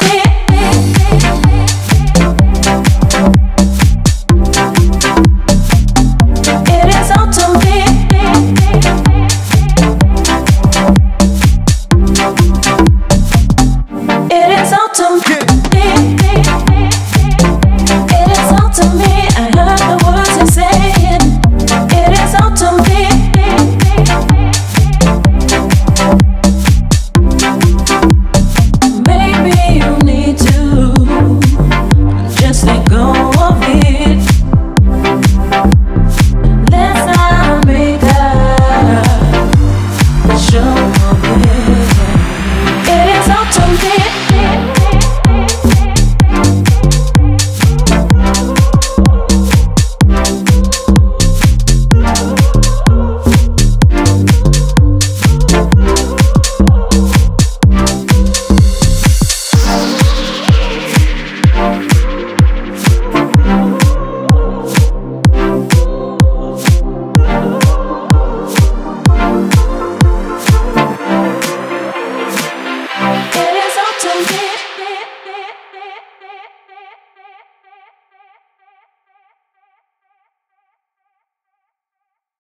don't.